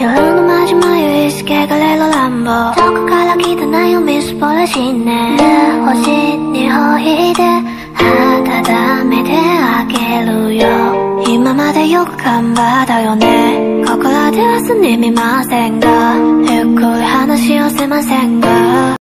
夜のまじまゆいすけがれる乱暴どこから来たなよみすぼらしね星にほいで温めてあげるよ。今までよく頑張ったよね。ここらではすみませんがゆっくり話をせませんが